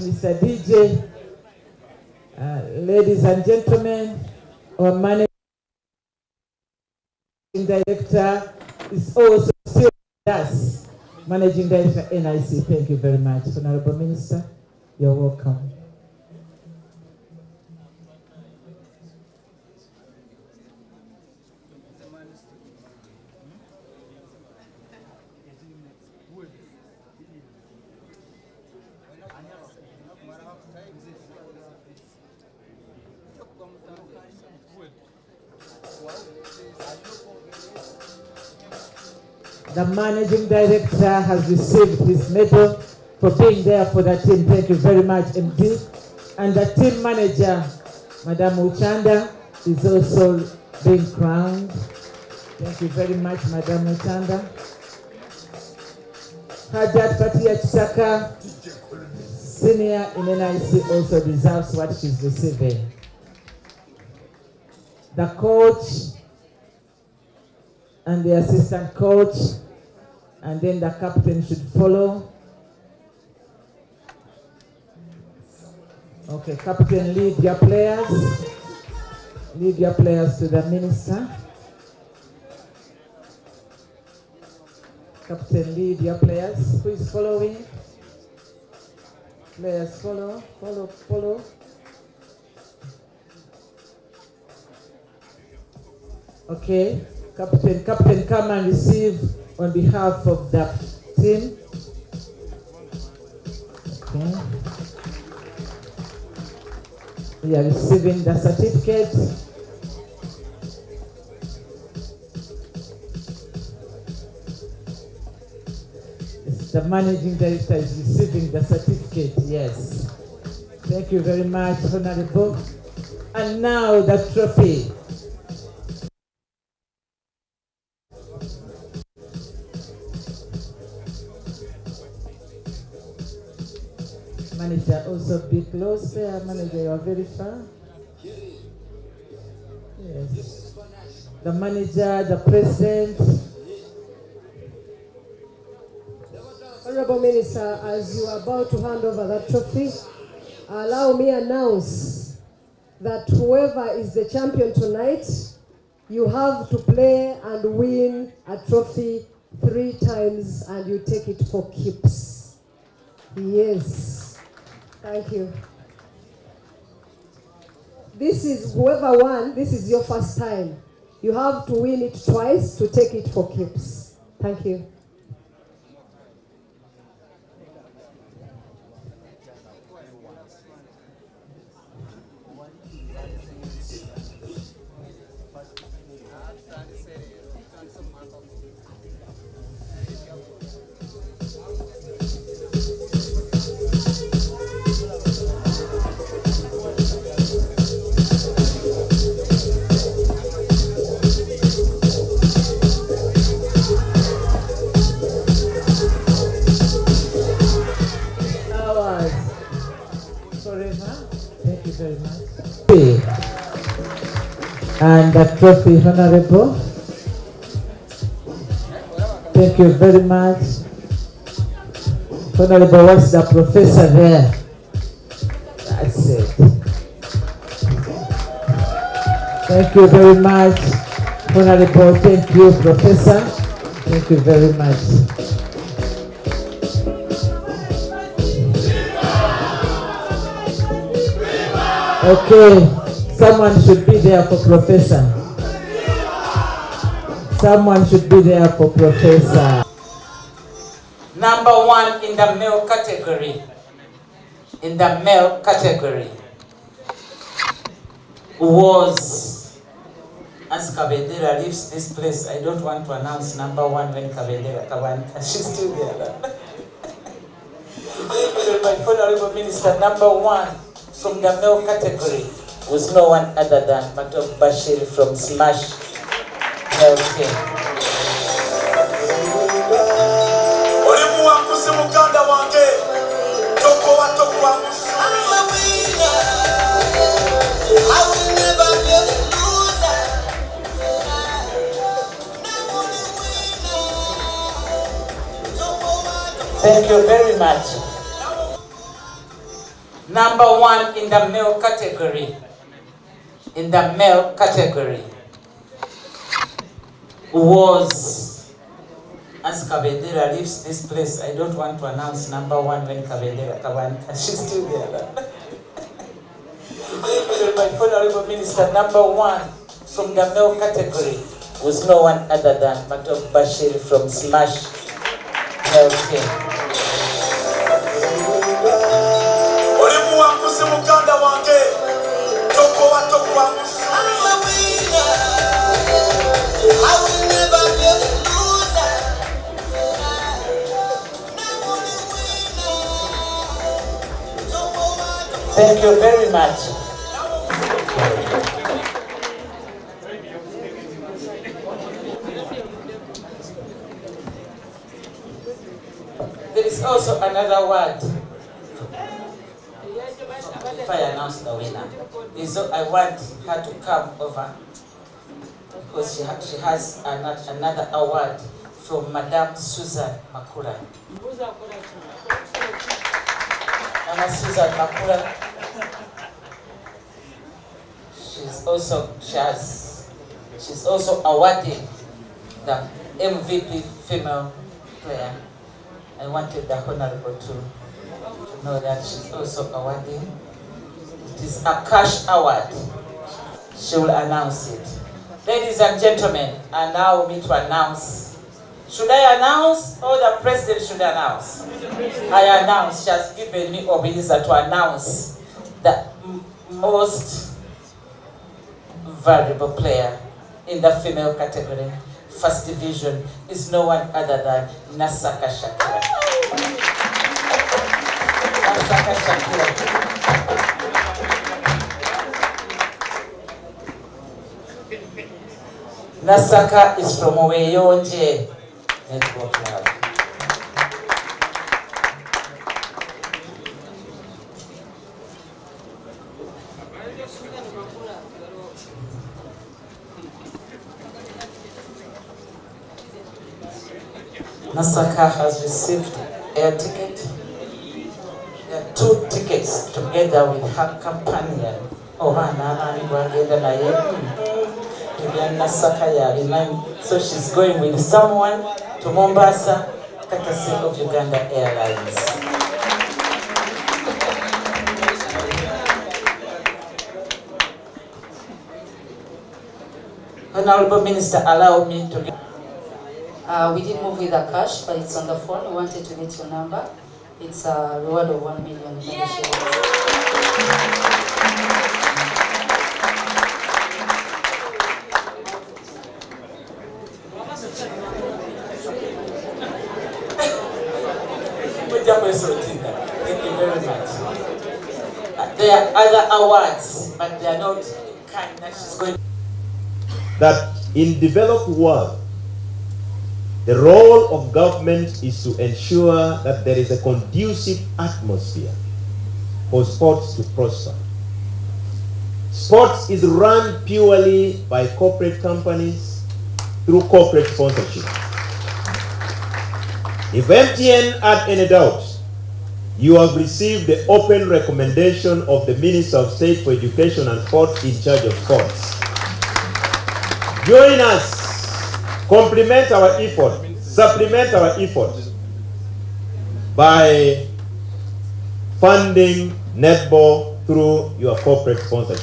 Mr. DJ, uh, ladies and gentlemen, our managing director is also still with us. Managing Director NIC, thank you very much. Honorable Minister, you're welcome. The managing director has received his medal for being there for the team. Thank you very much, MD. And the team manager, Madam Uchanda, is also being crowned. Thank you very much, Madam Uchanda. Hajat Fatia Chisaka, senior in NIC, also deserves what she's receiving. The coach and the assistant coach, and then the captain should follow. Okay, captain, lead your players. Lead your players to the minister. Captain, lead your players. Who is following? Players, follow, follow, follow. Okay, Captain, Captain, come and receive on behalf of the team. Okay. We are receiving the certificate. The managing director is receiving the certificate, yes. Thank you very much, Honorable. And now the trophy. Manager also be close there. Uh, manager, you are very far. Yes. The manager, the president. Honorable Minister, as you are about to hand over that trophy, allow me announce that whoever is the champion tonight, you have to play and win a trophy three times and you take it for keeps. Yes. Thank you. This is whoever won, this is your first time. You have to win it twice to take it for keeps. Thank you. And the trophy, Honorable. Thank you very much. Honorable, what's the professor there? That's it. Thank you very much, Honorable. Thank you, Professor. Thank you very much. Okay, someone should be there for Professor. Someone should be there for Professor. Number one in the male category. In the male category was, as Kabendera leaves this place, I don't want to announce number one when Kabendera, she's still there. My honorable minister, number one from the male category was no one other than Matovu Bashir from Smash Health Team. oli muwanguzi muganda wange tokowa tokwanguzi Thank you very much. Number one in the male category. In the male category was as Kabendera leaves this place, I don't want to announce number one when Kabendera Kabanda, she's still there. My honorable minister, number one from the male category was no one other than Matovu Bashir from Smash Thank you very much. There is also another word. If I announce the winner, so I want her to come over because she, ha- she has ano- another award from Madame Susan Makura. Mama Susan Makura. She's also she has she's also awarding the MVP female player. I wanted the honorable to know that she's also awarding. It is a cash award. She will announce it. Ladies and gentlemen, allow me to announce. Should I announce or the president should announce? I announce, she has given me Obinisa to announce the most valuable player in the female category, first division, is no one other than Nasaka Shakira. Nasaka Shakira. Nasaka is from Oweyonje Network Club. Nasaka has received air ticket. Together with her companion. Yalina. So she's going with someone to Mombasa, courtesy of Uganda Airlines. Honorable Minister, allow me to Uh, we did move with cash, but it's on the phone. We wanted to get your number. It's a reward of one million. in Uganda shillings. Moja kwesotinda. Thank you very much. Uh, There are other awards, but they are not kind that she's going that in developed world, the role of government is to ensure that there is a conducive atmosphere for sports to prosper. Sports is run purely by corporate companies through corporate sponsorship. If MTN had any doubt, you have received the open recommendation of the Minister of State for Education and Sports in charge of sports. Join us, complement our effort, supplement our effort by funding netball through your corporate sponsorship.